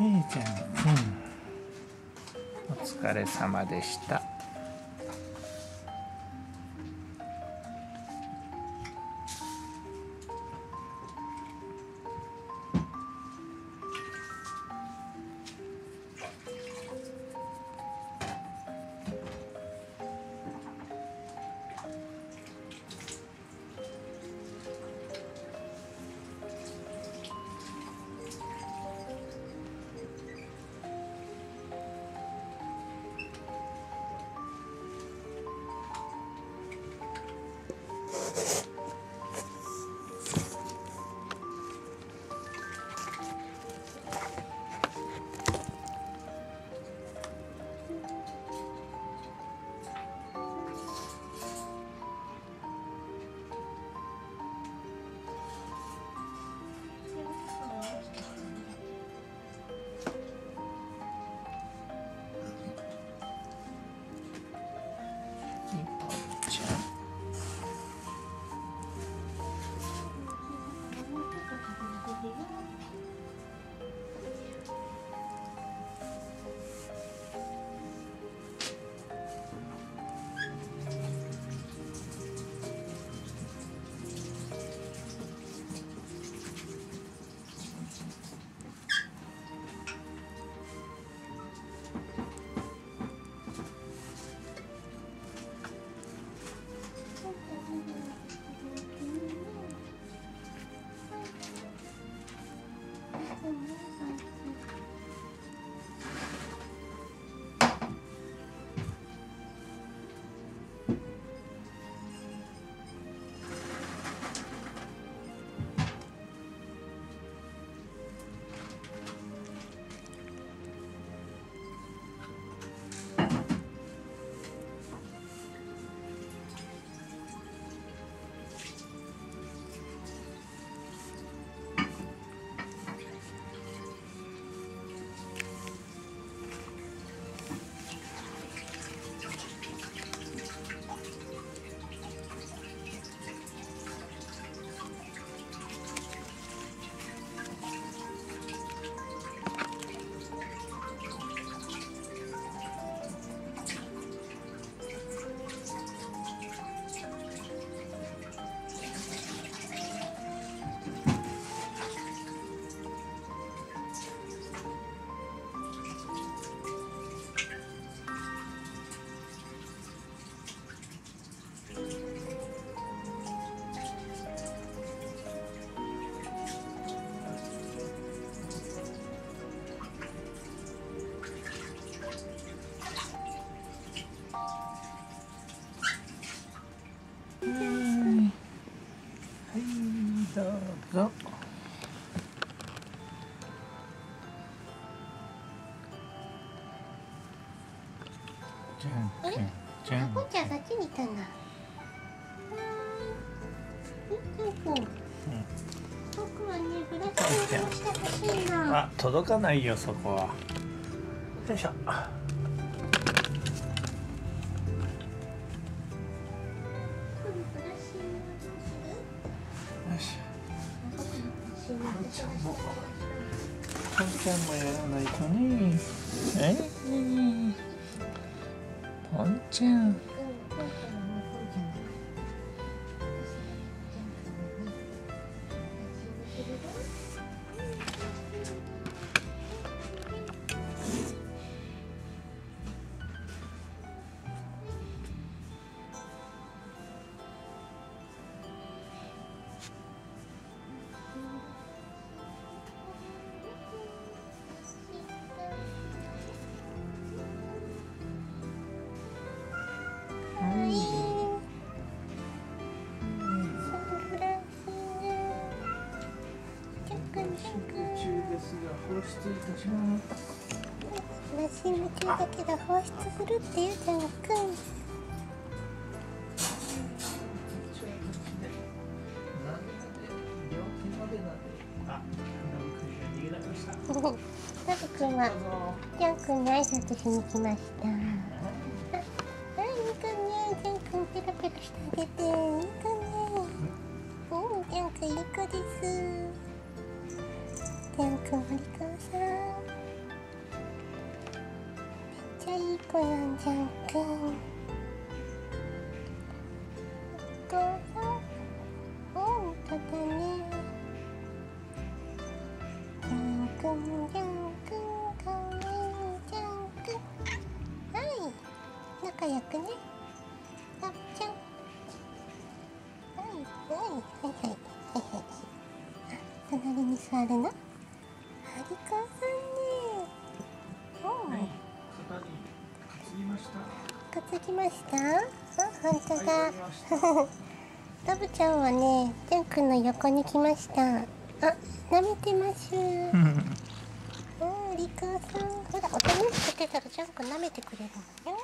いいちゃん。うん。お疲れ様でした。じゃん。じゃん。じゃん。ちゃん。そっちにいたん。だ。うん、うん、僕はね、ブラックをしてほしいな。あ届かないよそこはよいしょよしもちゃん。もやらないとねえポンちゃんだけど放出するって言うじゃんくん。タブくんはジャン君に挨拶しに来ました。あ、はい、みかんね、ジャン君ペロペロしてあげて、みかんね。うん、ジャン君いい子です。ジャン君、森川さん。いい子やんじゃんくんお父さ担ぎました？あ本当だ、はい担ぎました ラブちゃんはね、ジャン君の横に来ました。あ、舐めてます。うん、うんリカさん、ほら、おとなしくてたらジャン君舐めてくれるのよ。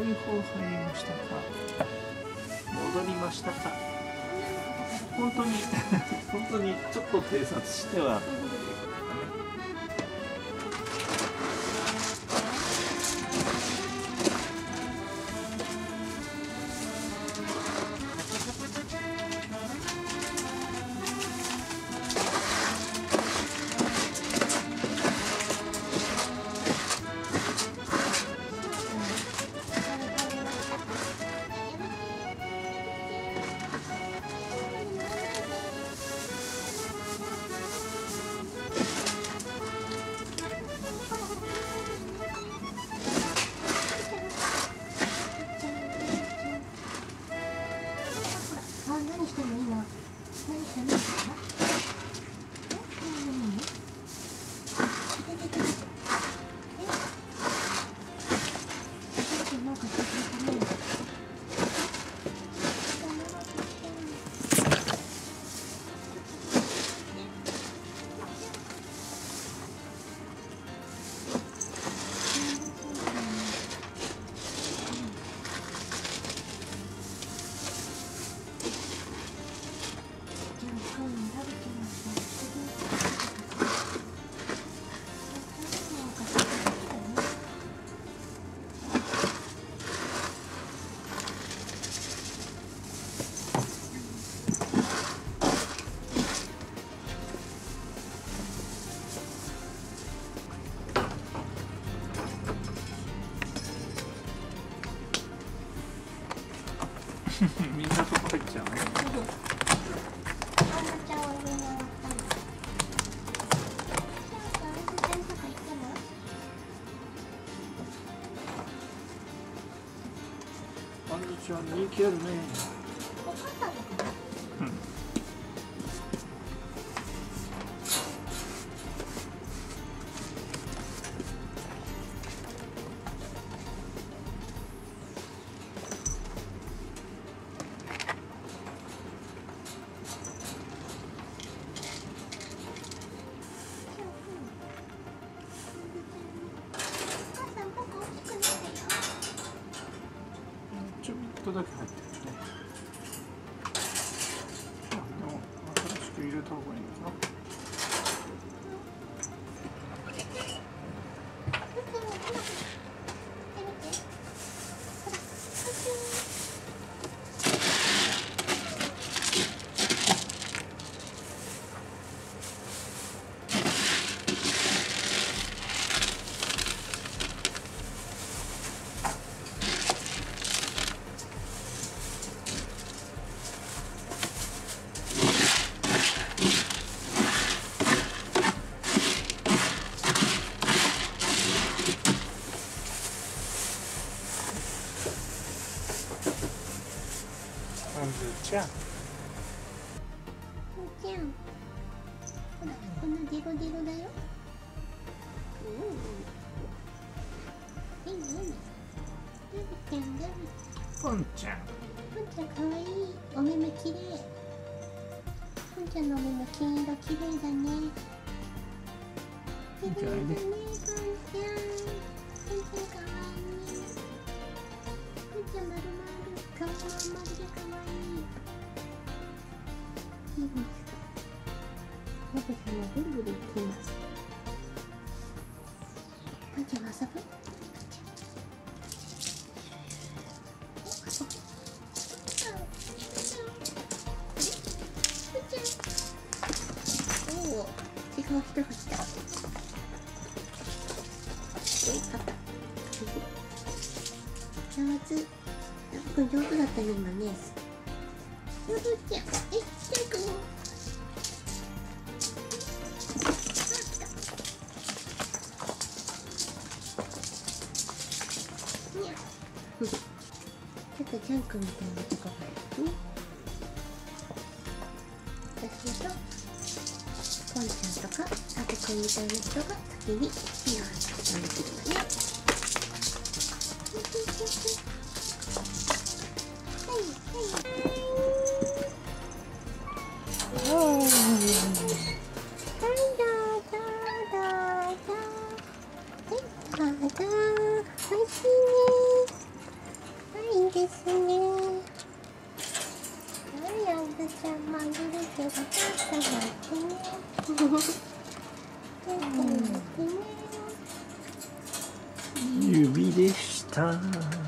赤い方入りましたか？戻りましたか？本当に本当にちょっと偵察しては անմիջաննիկ է մենք։ ちょっとだけ入ってねあでも新しく入れた方がいいのかなあんずちゃんじゃんほらこん。なデロデロだようんいいねいいねルビちゃんルビぽんちゃんぽんちゃんかわいいお目目きれいぽんちゃんのお目目金色きれいだねきれいだねぽんちゃんぽんちゃんかわいいぽんちゃんまるまる顔まん丸でかわいい。ラブさんもブルブル言っていますぽんちゃん遊ぶおお、違う人が来た。え、パパ。上手。だった。ね、今ね。ラブちゃん。え、ちゃんくんみたいな人が先にピヨンと飛ん。でくるわね。はいはい。はいどうぞどうぞ。はいどうぞ。おいしいね。はいいいですね。はい、あん。ちゃん。もあげるけど、ちょっと待ってね。ち